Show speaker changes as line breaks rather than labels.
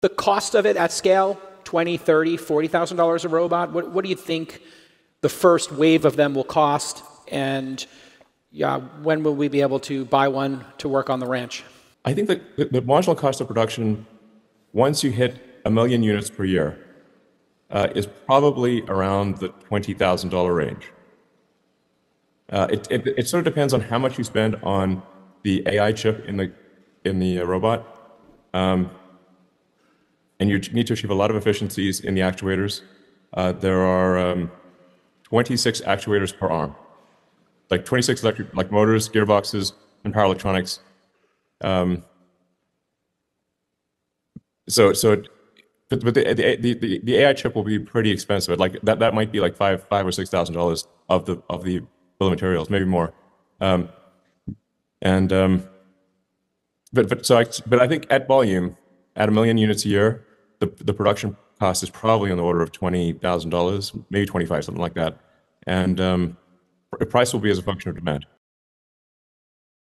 the cost of it at scale? Twenty, thirty, forty thousand dollars a robot. What, what do you think the first wave of them will cost? And yeah, when will we be able to buy one to work on the ranch?
I think that the, the marginal cost of production, once you hit a million units per year, uh, is probably around the $20,000 range. Uh, it, it, it, sort of depends on how much you spend on the AI chip in the, in the uh, robot. Um, and you need to achieve a lot of efficiencies in the actuators. Uh, there are um, 26 actuators per arm, like 26 electric, like motors, gearboxes, and power electronics. Um, so, so but, but the, the, the, the AI chip will be pretty expensive. Like that, that might be like five, five or six thousand dollars of the of the bill of materials, maybe more. Um, and um, but but so I but I think at volume, at a million units a year, the the production cost is probably on the order of twenty thousand dollars, maybe twenty five, something like that. And um, price will be as a function of demand.